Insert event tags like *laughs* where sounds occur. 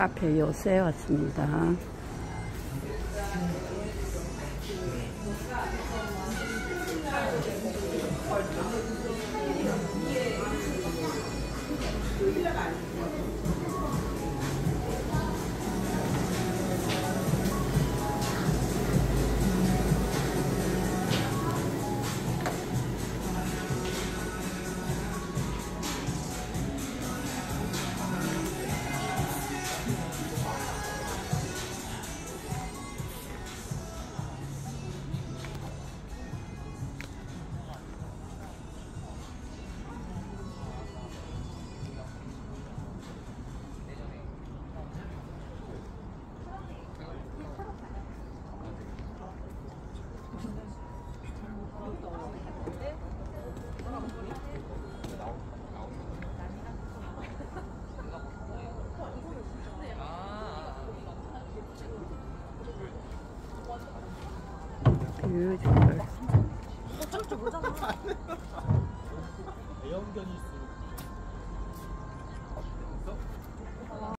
카페 요새에 왔습니다. 애완견이 *laughs* 있어.